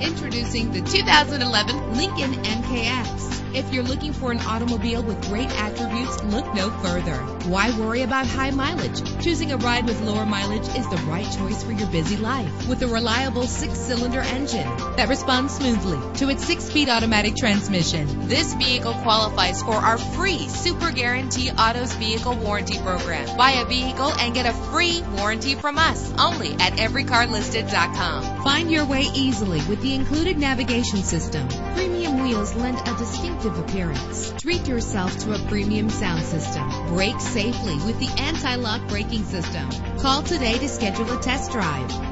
Introducing the 2011 Lincoln MKX. If you're looking for an automobile with great attributes, look no further. Why worry about high mileage? Choosing a ride with lower mileage is the right choice for your busy life. With a reliable six-cylinder engine that responds smoothly to its six-speed automatic transmission, this vehicle qualifies for our free Super Guarantee Autos Vehicle Warranty Program. Buy a vehicle and get a free warranty from us only at everycarlisted.com. Find your way easily with the included navigation system. Premium wheels lend a distinctive appearance. Treat yourself to a premium sound system. Brake safely with the anti-lock braking system. Call today to schedule a test drive.